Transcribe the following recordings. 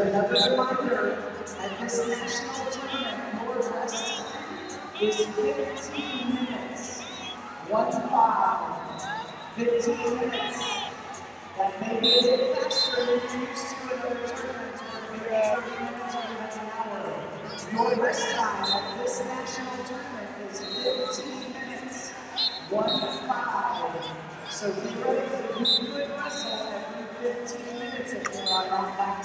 a reminder, at this national tournament, your rest is 15 minutes. One five, 15 minutes. That may be a faster than you used to in other tournaments where maybe 30 minutes or even an hour. Your rest time at this national tournament is 15 minutes. One five. So be ready. You could wrestle every 15 minutes if you're on that back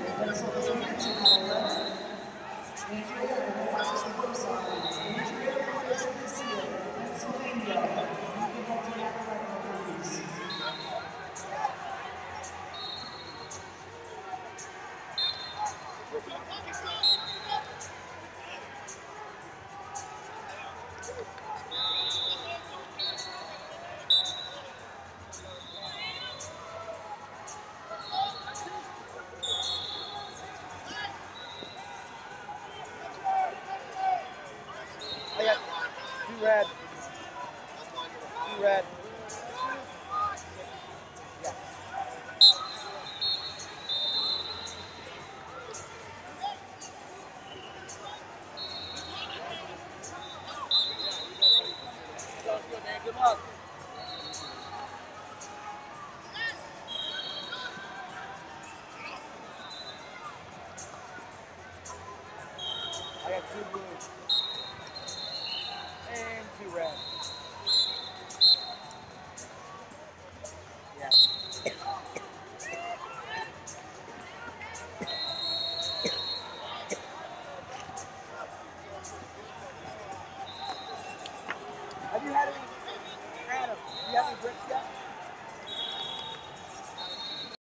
red. Two red. Good, luck. I got two blue and red. Have you had any, Adam, you have any bricks yet?